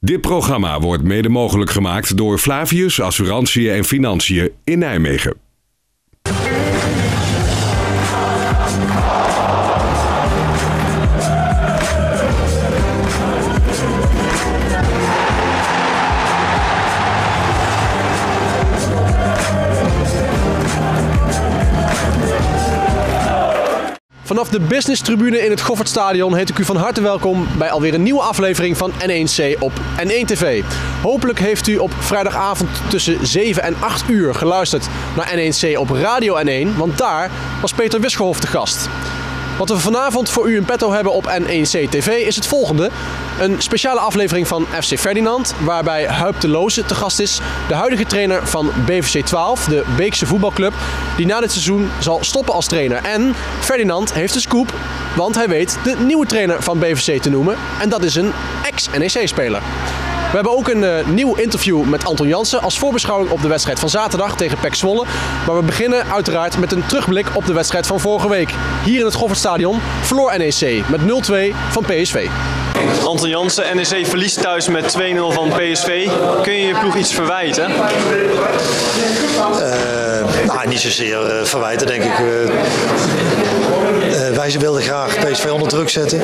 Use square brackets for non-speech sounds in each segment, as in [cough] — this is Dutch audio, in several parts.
Dit programma wordt mede mogelijk gemaakt door Flavius Assurantie en Financiën in Nijmegen. Vanaf de Business Tribune in het Goffertstadion heet ik u van harte welkom bij alweer een nieuwe aflevering van N1C op N1 TV. Hopelijk heeft u op vrijdagavond tussen 7 en 8 uur geluisterd naar N1C op Radio N1, want daar was Peter Wisgerhof te gast. Wat we vanavond voor u in petto hebben op N1C TV is het volgende. Een speciale aflevering van FC Ferdinand, waarbij Huip de Loze te gast is. De huidige trainer van BVC 12, de Beekse voetbalclub, die na dit seizoen zal stoppen als trainer. En Ferdinand heeft een scoop, want hij weet de nieuwe trainer van BVC te noemen. En dat is een ex-NEC-speler. We hebben ook een eh, nieuw interview met Anton Jansen als voorbeschouwing op de wedstrijd van zaterdag tegen PEC Zwolle. Maar we beginnen uiteraard met een terugblik op de wedstrijd van vorige week. Hier in het Goffertstadion verloor NEC met 0-2 van PSV. Anton Jansen, NEC verliest thuis met 2-0 van PSV. Kun je je ploeg iets verwijten? Nou, niet zozeer eh, verwijten, denk ik. Wij wilden graag PSV onder druk zetten.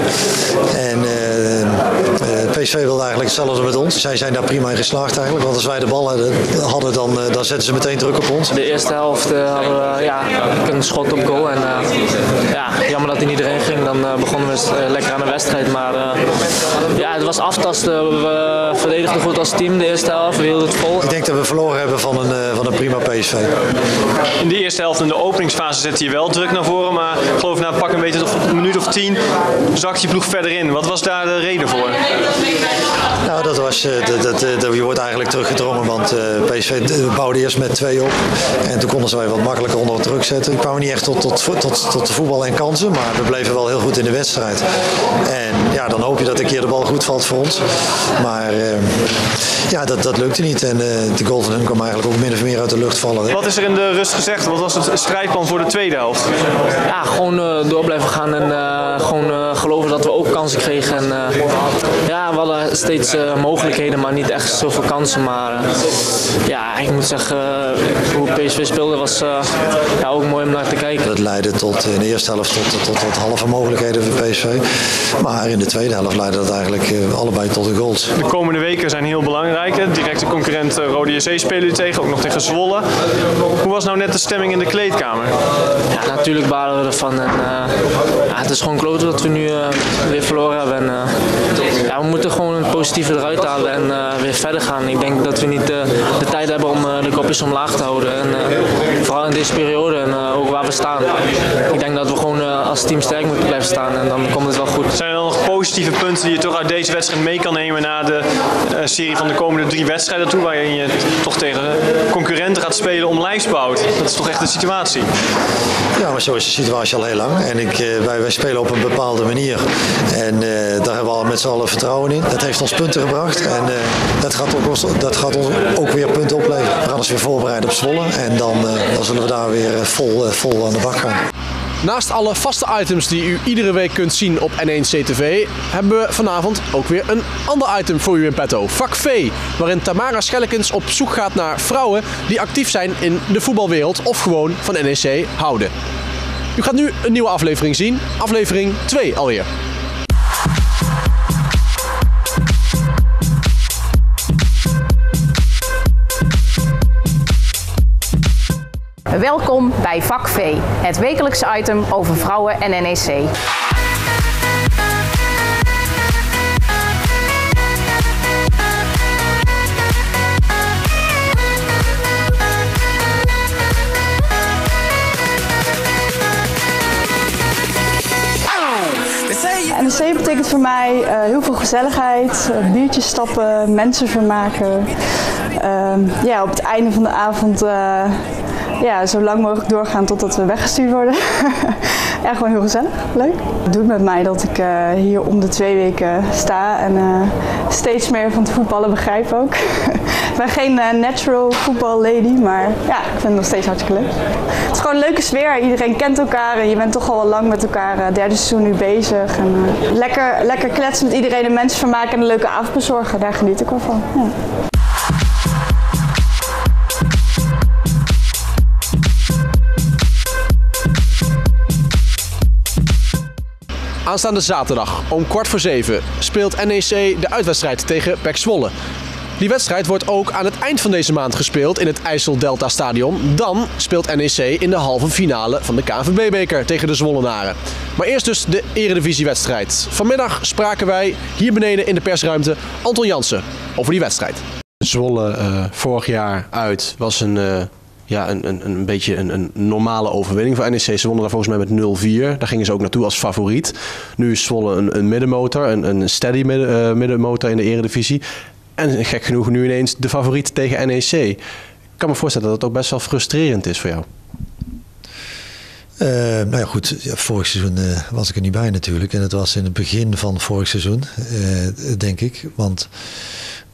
En eh, eh, PSV wilde eigenlijk hetzelfde met ons. Zij zijn daar prima in geslaagd eigenlijk. Want als wij de bal hadden, hadden dan, eh, dan zetten ze meteen druk op ons. De eerste helft eh, hadden we ja, een schot op goal. En eh, ja, jammer dat hij niet erin ging. Dan begonnen we lekker aan de wedstrijd. Maar eh, ja, het was aftasten. We verdedigden goed als team de eerste helft. We hielden het vol. Ik denk dat we verloren hebben van een, eh, van een prima PSV. In de eerste helft, in de openingsfase, zette je wel druk naar voren. Maar ik geloof na pak een beetje een minuut of tien zakt je ploeg verder in. Wat was daar de reden voor? Nou, dat was, eh, dat, dat, eh, dat- je wordt eigenlijk teruggedrongen, want eh, PSV bouwde eerst met twee op. En toen konden ze wat makkelijker onder druk zetten. We kwamen niet echt tot, tot, tot, tot voetbal en kansen, maar we bleven wel heel goed in de wedstrijd. En ja, dan hoop je dat een keer de bal goed valt voor ons. Maar ja, dat, dat lukte niet. En eh, de goal van hun kwam eigenlijk ook min of meer uit de lucht vallen. Wat is er in de rust gezegd? Wat was het strijdplan voor de tweede helft? Ja, gewoon eh, door blijven gaan en eh, gewoon eh, geloven dat we ook kansen kregen. En, eh, ja, we hadden steeds eh, mogelijkheden, maar niet echt zoveel kansen. Maar ja, ik moet zeggen, eh, hoe PSV speelde was eh, ja, ook mooi om naar te kijken. Dat leidde tot, in de eerste helft tot, tot, tot, tot halve mogelijkheden voor PSV. Maar in de tweede helft leidde dat eigenlijk eh, allebei tot de goals. De komende weken zijn heel belangrijk. Directe concurrent eh, Rode JC spelen jullie tegen, ook nog tegen Zwolle. Hoe was nou net de stemming in de kleedkamer? Ja, natuurlijk balen we ervan. En, eh, ja, het is gewoon kloten dat we nu eh, weer verloren hebben. En, ja, we moeten gewoon het positieve eruit halen en weer verder gaan. Ik denk dat we niet de tijd hebben om de kopjes omlaag te houden. En, vooral in deze periode en ook waar we staan. Ik denk dat we gewoon als team sterk moeten blijven staan en dan komt het wel goed. Zijn er nog positieve punten die je toch uit deze wedstrijd mee kan nemen na de serie van de komende drie wedstrijden toe, waarin je toch tegen concurrenten gaat spelen om lijfsbehoud? Dat is toch echt de situatie? Ja, maar zo is de situatie al heel lang. En ik, eh, wij, wij spelen op een bepaalde manier. En eh, daar hebben we al met z'n allen vertrouwen in. Dat heeft ons punten gebracht. En eh, dat, gaat ook, ons- dat gaat ons ook weer punten opleveren. We gaan ons weer voorbereiden op Zwolle. En dan, dan zullen we daar weer vol, vol aan de bak gaan. Naast alle vaste items die u iedere week kunt zien op N1 CTV, hebben we vanavond ook weer een ander item voor u in petto. Vak V, waarin Tamara Schellekens op zoek gaat naar vrouwen die actief zijn in de voetbalwereld of gewoon van NEC houden. U gaat nu een nieuwe aflevering zien, aflevering 2 alweer. Welkom bij Vak V, het wekelijkse item over vrouwen en NEC. NEC betekent voor mij eh, heel veel gezelligheid, eh, biertjes stappen, mensen vermaken. Ehm, ja, op het einde van de avond eh, ja, zo lang mogelijk doorgaan totdat we weggestuurd worden. [laughs] Ja, gewoon heel gezellig. Leuk. Het doet met mij dat ik uh, hier om de twee weken sta en uh, steeds meer van het voetballen begrijp ook. [laughs] ik ben geen uh, natural voetbal lady, maar ja, ik vind het nog steeds hartstikke leuk. Het is gewoon een leuke sfeer. Iedereen kent elkaar en je bent toch al wel lang met elkaar, derde seizoen nu bezig. En, lekker, lekker kletsen met iedereen, de mensen vermaken en een leuke avond bezorgen. Daar geniet ik wel van. Ja. Aanstaande zaterdag om kwart voor zeven speelt NEC de uitwedstrijd tegen PEC Zwolle. Die wedstrijd wordt ook aan het eind van deze maand gespeeld in het IJssel Delta Stadion. Dan speelt NEC in de halve finale van de KNVB-beker tegen de Zwollenaren. Maar eerst dus de eredivisiewedstrijd. Vanmiddag spraken wij hier beneden in de persruimte Anton Jansen over die wedstrijd. Zwolle uh, vorig jaar uit was een... Uh ja, een, een, een beetje een, een normale overwinning voor NEC. Ze wonnen daar volgens mij met 0-4. Daar gingen ze ook naartoe als favoriet. Nu is Zwolle een, een middenmotor, een, een steady midden, uh, middenmotor in de eredivisie. En gek genoeg nu ineens de favoriet tegen NEC. Ik kan me voorstellen dat het ook best wel frustrerend is voor jou. Uh, nou ja, goed. Vorig seizoen uh, was ik er niet bij natuurlijk. En het was in het begin van vorig seizoen, denk ik. Want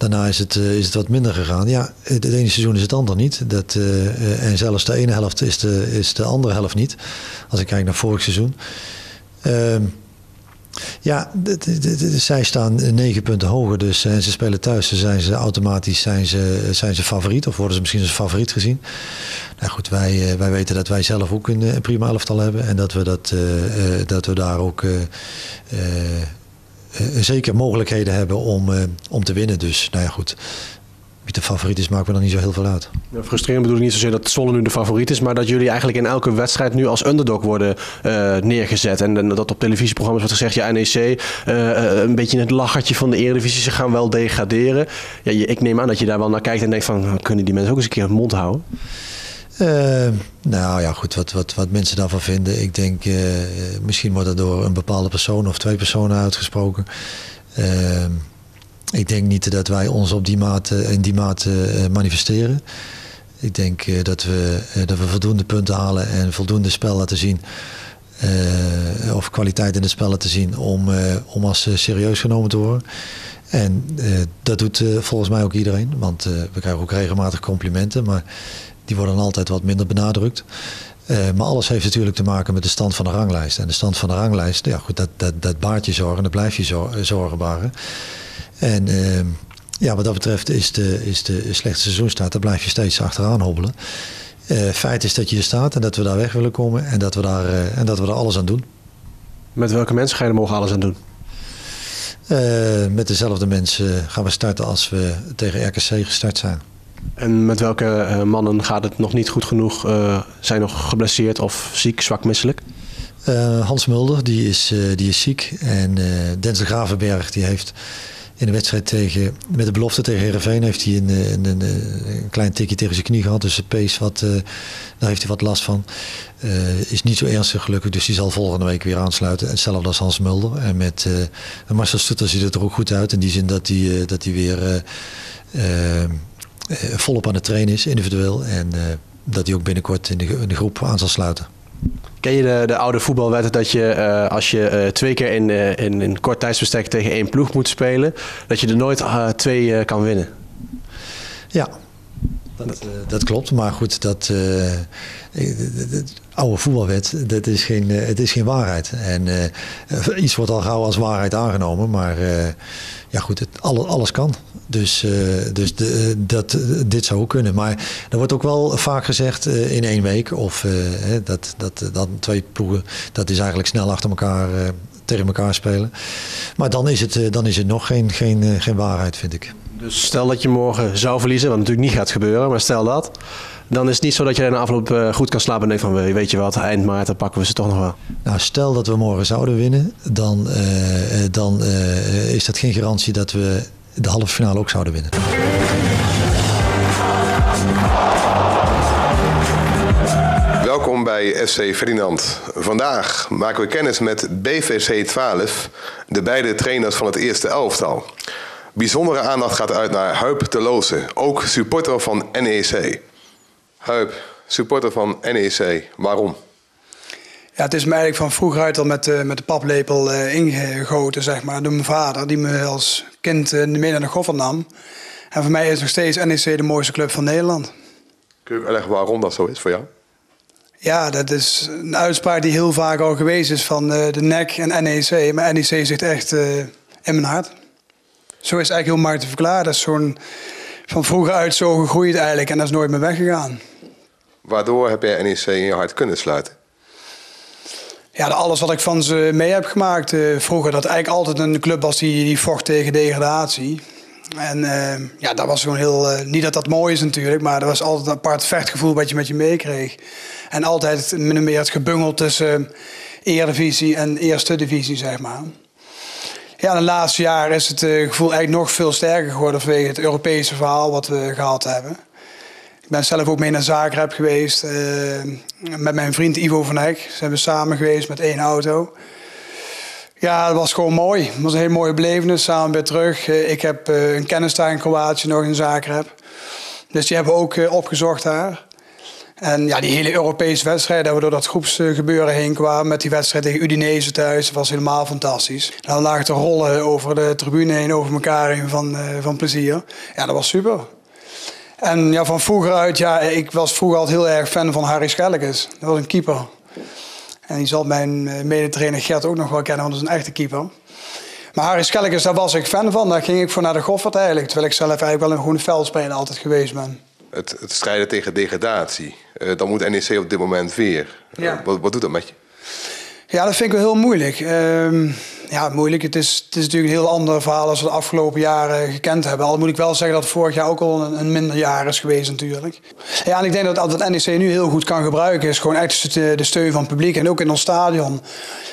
daarna is het, is het wat minder gegaan. Ja, het ene seizoen is het andere niet. Dat, en zelfs de ene helft is de, is de andere helft niet. Als ik kijk naar vorig seizoen. Ehm, ja, zij staan negen punten hoger, dus en ze spelen thuis. Dan zijn ze automatisch zijn ze, zijn ze favoriet, of worden ze misschien als favoriet gezien. Nou goed, wij, wij weten dat wij zelf ook een, prima elftal hebben en dat we, dat, dat we daar ook zeker mogelijkheden hebben om, om te winnen. Dus nou ja, goed wie de favoriet is, maakt me dan niet zo heel veel uit. Ja, frustrerend bedoel ik niet zozeer dat Zwolle nu de favoriet is, maar dat jullie eigenlijk in elke wedstrijd nu als underdog worden uh, neergezet. En, dat op televisieprogramma's wordt gezegd, ja, NEC, een beetje het lachertje van de Eredivisie, ze gaan wel degraderen. Ja, je, ik neem aan dat je daar wel naar kijkt en denkt van, kunnen die mensen ook eens een keer hun mond houden? Uh, nou ja, goed, wat, wat, wat mensen daarvan vinden. Ik denk, uh, misschien wordt dat door een bepaalde persoon of twee personen uitgesproken. Uh, ik denk niet dat wij ons op die mate, in die mate manifesteren. Ik denk uh, dat, we, dat we voldoende punten halen en voldoende spel laten zien. Of kwaliteit in het spel laten zien om, om als serieus genomen te worden. En dat doet volgens mij ook iedereen. Want we krijgen ook regelmatig complimenten. Maar die worden dan altijd wat minder benadrukt. maar alles heeft natuurlijk te maken met de stand van de ranglijst. En de stand van de ranglijst, ja goed, dat, dat, dat baart je zorgen. Dat blijf je zorgen baren. En uh, ja, wat dat betreft is de, is de slechte seizoenstaat, daar blijf je steeds achteraan hobbelen. Uh, feit is dat je er staat en dat we daar weg willen komen en dat we daar, en dat we daar alles aan doen. Met welke mensen ga je er mogen alles aan doen? Met dezelfde mensen gaan we starten als we tegen RKC gestart zijn. En met welke mannen gaat het nog niet goed genoeg? zijn nog geblesseerd of ziek, zwak, misselijk? Hans Mulder, die is, die is ziek. En Denzel Gravenberg, die heeft in de wedstrijd tegen, met de belofte tegen Herenveen heeft hij een, een, een, een, klein tikje tegen zijn knie gehad. Dus de pees, wat, daar heeft hij wat last van. Is niet zo ernstig gelukkig, dus die zal volgende week weer aansluiten. Hetzelfde als Hans Mulder. En met uh, Marcel Stutter ziet het er ook goed uit. In die zin dat hij, dat hij weer volop aan het trainen is, individueel. En dat hij ook binnenkort in de, in de groep aan zal sluiten. Ken je de, de oude voetbalwetten dat je uh, als je uh, twee keer in, uh, in, in kort tijdsbestek tegen één ploeg moet spelen, dat je er nooit twee kan winnen? Ja, dat, dat, klopt. Maar goed, dat de oude voetbalwet, dat is geen, het is geen waarheid. En iets wordt al gauw als waarheid aangenomen, maar ja goed, het, alles, kan. Dus, uh, dus de, dat, dit zou ook kunnen. Maar er wordt ook wel vaak gezegd uh, in één week. Of uh, dat, dat, dat twee ploegen, dat is eigenlijk snel achter elkaar tegen elkaar spelen. Maar dan is het, dan is het nog geen, geen, geen waarheid, vind ik. Dus stel dat je morgen zou verliezen, wat natuurlijk niet gaat gebeuren, maar stel dat. Dan is het niet zo dat je in de afloop goed kan slapen en denkt van weet je wat, eind maart dan pakken we ze toch nog wel. Nou, stel dat we morgen zouden winnen, dan, dan is dat geen garantie dat we de halve finale ook zouden winnen. Welkom bij FC Ferdinand. Vandaag maken we kennis met BVC 12, de beide trainers van het eerste elftal. Bijzondere aandacht gaat uit naar Huip de Loze, ook supporter van NEC. Huip, supporter van NEC, waarom? Ja, het is me eigenlijk van vroeger uit al met, de, met de paplepel uh, ingegoten, zeg maar, door mijn vader, die me als kind uh, mee naar de nam. En voor mij is nog steeds NEC de mooiste club van Nederland. Kun je uitleggen waarom dat zo is voor jou? Ja, dat is een uitspraak die heel vaak al geweest is van uh, de NEC en NEC. Maar NEC zit echt in mijn hart. Zo is het eigenlijk heel makkelijk te verklaren. Dat is zo'n van vroeger uit zo gegroeid eigenlijk en dat is nooit meer weggegaan. Waardoor heb jij NEC in je hart kunnen sluiten? Ja, alles wat ik van ze mee heb gemaakt. Uh, vroeger dat eigenlijk altijd een club was die, die vocht tegen degradatie. En uh, ja, dat was gewoon heel. Uh, niet dat dat mooi is natuurlijk, maar er was altijd een apart vechtgevoel wat je met je meekreeg. En altijd min of meer het gebungeld tussen Eredivisie en Eerste Divisie, zeg maar. Ja, de laatste jaren is het gevoel eigenlijk nog veel sterker geworden vanwege het Europese verhaal wat we gehad hebben. Ik ben zelf ook mee naar Zagreb geweest uh, met mijn vriend Ivo van Eck. Zijn we samen geweest met één auto. Ja, dat was gewoon mooi. Het was een hele mooie belevenis. Samen weer terug. Uh, ik heb een kennis daar in Kroatië nog in Zagreb. Dus die hebben we ook opgezocht daar. En ja, die hele Europese wedstrijd, dat we door dat groepsgebeuren heen kwamen met die wedstrijd tegen Udinese thuis, was helemaal fantastisch. Dan lagen te rollen over de tribune heen, over elkaar heen van, van plezier. Ja, dat was super. En ja, van vroeger uit, ja, ik was vroeger altijd heel erg fan van Harry Schellekes. Dat was een keeper. En die zal mijn medetrainer Gert ook nog wel kennen, want dat is een echte keeper. Maar Harry Schellekes, daar was ik fan van. Daar ging ik voor naar de Goffert eigenlijk. Terwijl ik zelf eigenlijk wel een goede veldspeler altijd geweest ben. Het, het strijden tegen degradatie. Uh, dan moet NEC op dit moment weer. Ja. Uh, wat, wat doet dat met je? Ja, dat vind ik wel heel moeilijk. Uh, ja, moeilijk. Het is, het is natuurlijk een heel ander verhaal als we de afgelopen jaren gekend hebben. Al moet ik wel zeggen dat vorig jaar ook al een, een, minder jaar is geweest natuurlijk. Ja, en ik denk dat dat NEC nu heel goed kan gebruiken is gewoon echt de, de steun van het publiek. En ook in ons stadion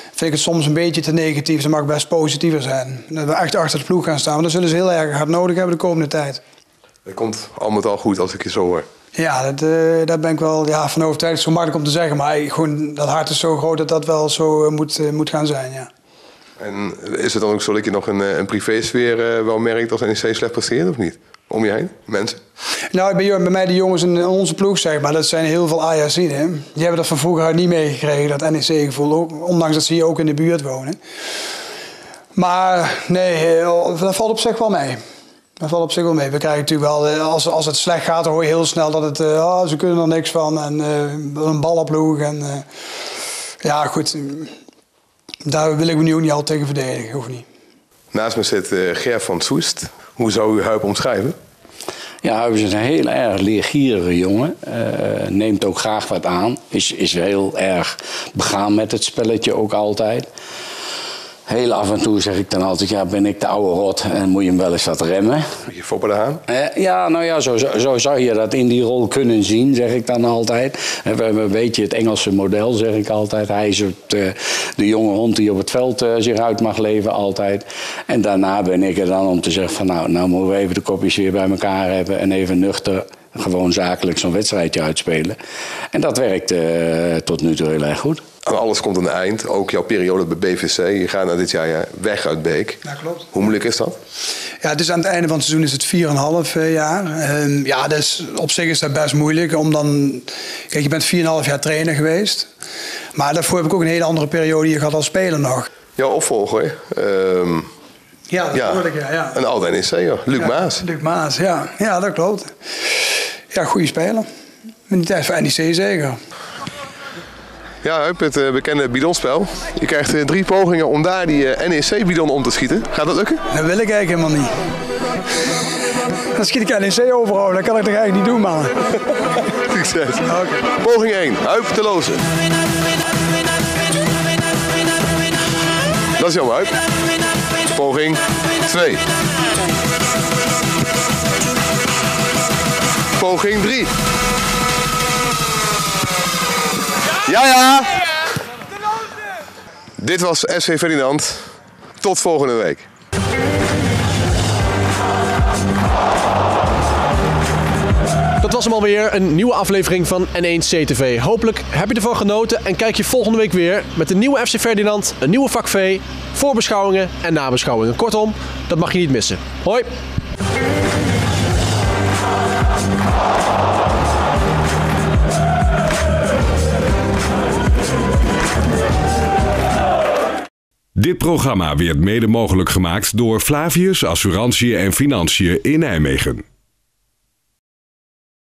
vind ik het soms een beetje te negatief. Ze mag best positiever zijn. Dat we echt achter de ploeg gaan staan. Want dat zullen ze heel erg hard nodig hebben de komende tijd. Het komt allemaal al goed als ik je zo hoor. Ja, dat, uh, daar ben ik wel ja, van overtuigd. Zo makkelijk om te zeggen. Maar gewoon, dat hart is zo groot dat dat wel zo uh, moet, uh, moet gaan zijn, ja. En is het dan ook zo dat je nog een, een privésfeer wel merkt als NEC slecht presteert of niet? Om je heen, mensen? Nou, bij, bij mij de jongens in onze ploeg, zeg maar, dat zijn heel veel Ajaxiden. Die hebben dat van vroeger uit niet meegekregen, dat NEC-gevoel. Ondanks dat ze hier ook in de buurt wonen. Maar nee, dat valt op zich wel mee. Dat valt op zich wel mee. We krijgen natuurlijk wel, als, als het slecht gaat, dan hoor je heel snel dat het, oh, ze kunnen er niks van. En uh, een ballenploeg. En uh, ja, goed. Daar wil ik me nu ook niet al tegen verdedigen, hoeft niet. Naast me zit uh, Ger van Soest. Hoe zou u Huip omschrijven? Ja, Huip is een heel erg leergierige jongen. neemt ook graag wat aan. Is, is heel erg begaan met het spelletje ook altijd. Heel af en toe zeg ik dan altijd, ja, ben ik de oude rot en moet je hem wel eens wat remmen. Je foppen aan? Uh, ja, nou ja, zo, zo, zo, zou je dat in die rol kunnen zien, zeg ik dan altijd. We hebben een beetje het Engelse model, zeg ik altijd. Hij is het, uh, de jonge hond die op het veld uh, zich uit mag leven, altijd. En daarna ben ik er dan om te zeggen van, nou, nou moeten we even de kopjes weer bij elkaar hebben en even nuchter gewoon zakelijk zo'n wedstrijdje uitspelen. En dat werkt tot nu toe heel erg goed. Aan alles komt een eind. Ook jouw periode bij BVC. Je gaat na dit jaar weg uit Beek. Ja, klopt. Hoe moeilijk is dat? Ja, dus aan het einde van het seizoen is het 4,5 jaar. Um, ja, dus op zich is dat best moeilijk. Om dan... Kijk, je bent 4,5 jaar trainer geweest. Maar daarvoor heb ik ook een hele andere periode hier gehad als speler nog. Jouw opvolger, um, ja, dat ja, ik, ja, ja. Een oud NEC, Luc ja, Maas. Luc Maas, ja. Ja, dat klopt. Ja, goede speler. In die tijd van NEC zeker. Ja, het uh, bekende bidonspel. Je krijgt uh, drie pogingen om daar die uh, NEC-bidon om te schieten. Gaat dat lukken? Dat wil ik eigenlijk helemaal niet. Dan schiet ik NEC overal. Dat kan ik toch eigenlijk niet doen, man. [laughs] Succes. Okay. Poging 1. Huip te lozen. Dat is jammer, Huip. Poging 2. Poging 3. Ja, ja. Dit was SC Ferdinand. Tot volgende week. Dat was hem alweer, een nieuwe aflevering van N1 CTV. Hopelijk heb je ervan genoten en kijk je volgende week weer met een nieuwe FC Ferdinand, een nieuwe vak V, voorbeschouwingen en nabeschouwingen. Kortom, dat mag je niet missen. Hoi! Dit programma werd mede mogelijk gemaakt door Flavius Assurantie en Financiën in Nijmegen.